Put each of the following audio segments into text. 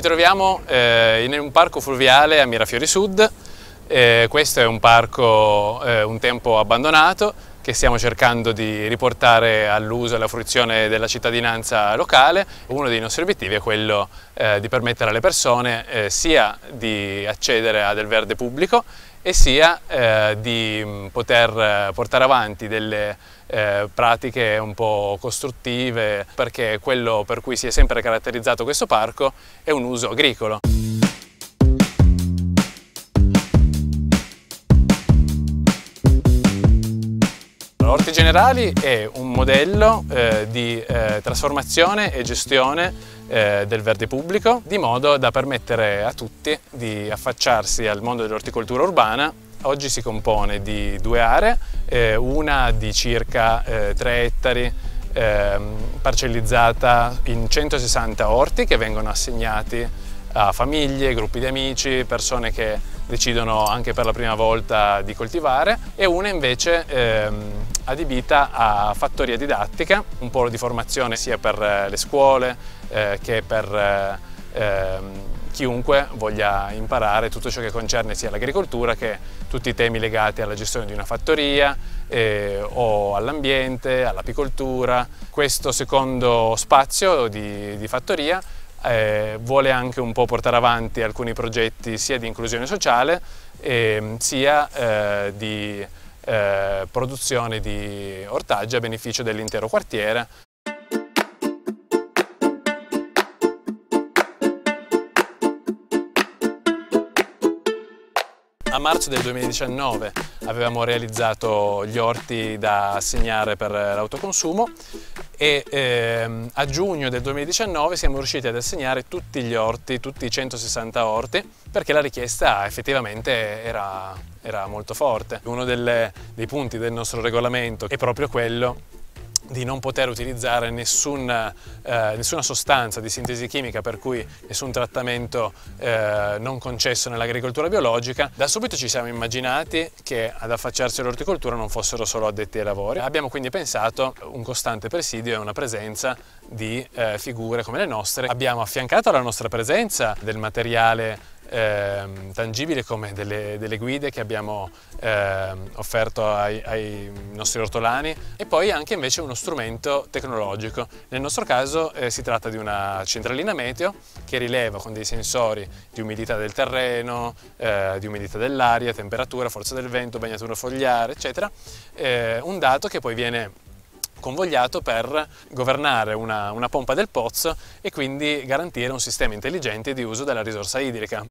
troviamo eh, in un parco fluviale a Mirafiori Sud, eh, questo è un parco eh, un tempo abbandonato che stiamo cercando di riportare all'uso e alla fruizione della cittadinanza locale. Uno dei nostri obiettivi è quello eh, di permettere alle persone eh, sia di accedere a del verde pubblico e sia eh, di mm, poter portare avanti delle eh, pratiche un po' costruttive perché quello per cui si è sempre caratterizzato questo parco è un uso agricolo. Orti Generali è un modello eh, di eh, trasformazione e gestione eh, del verde pubblico di modo da permettere a tutti di affacciarsi al mondo dell'orticoltura urbana Oggi si compone di due aree, eh, una di circa eh, 3 ettari eh, parcellizzata in 160 orti che vengono assegnati a famiglie, gruppi di amici, persone che decidono anche per la prima volta di coltivare e una invece ehm, adibita a fattoria didattica, un po' di formazione sia per eh, le scuole eh, che per eh, ehm, chiunque voglia imparare tutto ciò che concerne sia l'agricoltura che tutti i temi legati alla gestione di una fattoria eh, o all'ambiente, all'apicoltura. Questo secondo spazio di, di fattoria eh, vuole anche un po' portare avanti alcuni progetti sia di inclusione sociale eh, sia di eh, produzione di ortaggi a beneficio dell'intero quartiere. A marzo del 2019 avevamo realizzato gli orti da assegnare per l'autoconsumo e ehm, a giugno del 2019 siamo riusciti ad assegnare tutti gli orti, tutti i 160 orti, perché la richiesta effettivamente era, era molto forte. Uno delle, dei punti del nostro regolamento è proprio quello di non poter utilizzare nessun, eh, nessuna sostanza di sintesi chimica, per cui nessun trattamento eh, non concesso nell'agricoltura biologica, da subito ci siamo immaginati che ad affacciarsi all'orticoltura non fossero solo addetti ai lavori. Abbiamo quindi pensato un costante presidio e una presenza di eh, figure come le nostre. Abbiamo affiancato alla nostra presenza del materiale eh, tangibile come delle, delle, guide che abbiamo eh, offerto ai, ai, nostri ortolani e poi anche invece uno strumento tecnologico. Nel nostro caso eh, si tratta di una centralina meteo che rileva con dei sensori di umidità del terreno, eh, di umidità dell'aria, temperatura, forza del vento, bagnatura fogliare, eccetera, eh, un dato che poi viene convogliato per governare una, una, pompa del pozzo e quindi garantire un sistema intelligente di uso della risorsa idrica.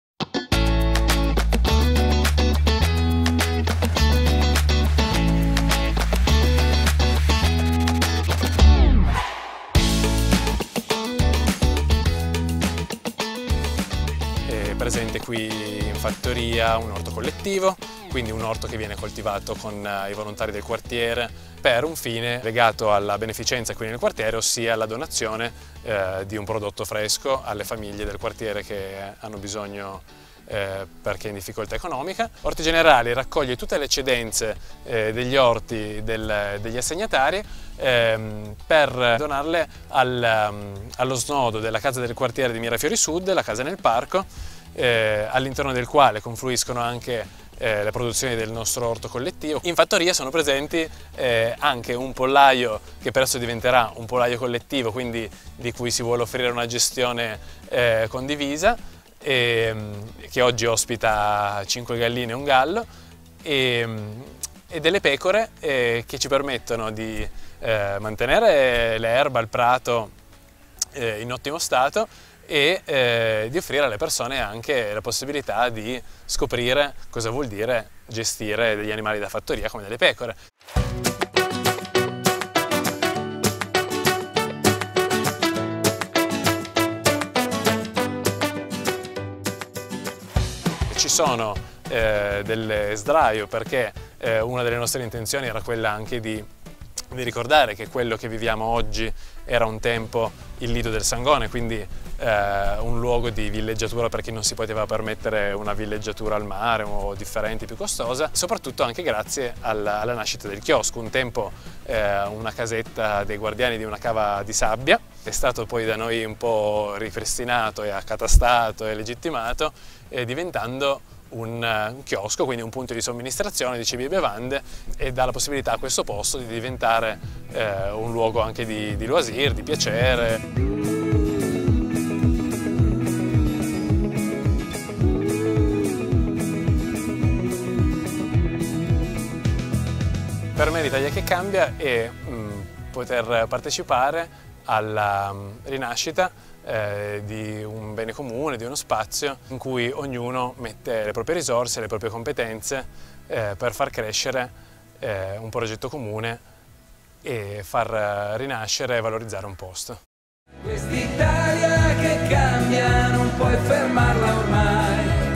Presente qui in fattoria un orto collettivo, quindi un orto che viene coltivato con eh, i volontari del quartiere per un fine legato alla beneficenza qui nel quartiere, ossia la donazione eh, di un prodotto fresco alle famiglie del quartiere che hanno bisogno eh, perché è in difficoltà economica. Orti Generali raccoglie tutte le eccedenze eh, degli orti del, degli assegnatari ehm, per donarle al, um, allo snodo della casa del quartiere di Mirafiori Sud, la casa nel parco, eh, all'interno del quale confluiscono anche eh, le produzioni del nostro orto collettivo. In fattoria sono presenti eh, anche un pollaio che presto diventerà un pollaio collettivo, quindi di cui si vuole offrire una gestione eh, condivisa, e, ehm, che oggi ospita 5 galline e un gallo, e, e delle pecore eh, che ci permettono di eh, mantenere l'erba, il prato eh, in ottimo stato e eh, di offrire alle persone anche la possibilità di scoprire cosa vuol dire gestire degli animali da fattoria come delle pecore. Ci sono eh, delle sdraio perché eh, una delle nostre intenzioni era quella anche di di ricordare che quello che viviamo oggi era un tempo il Lido del Sangone, quindi eh, un luogo di villeggiatura per chi non si poteva permettere una villeggiatura al mare o differente, più costosa, soprattutto anche grazie alla, alla nascita del chiosco, un tempo eh, una casetta dei guardiani di una cava di sabbia, è stato poi da noi un po' ripristinato e accatastato e legittimato, eh, diventando un, un, chiosco, quindi un punto di somministrazione di cibi e bevande e dà la possibilità a questo posto di diventare eh, un luogo anche di, di loisir, di piacere. Per me l'Italia che cambia è mh, poter partecipare alla mh, rinascita eh, di un bene comune, di uno spazio in cui ognuno mette le proprie risorse, le proprie competenze eh, per far crescere eh, un progetto comune e far rinascere e valorizzare un posto. Quest'Italia che cambia non puoi fermarla ormai